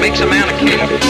makes a man a king.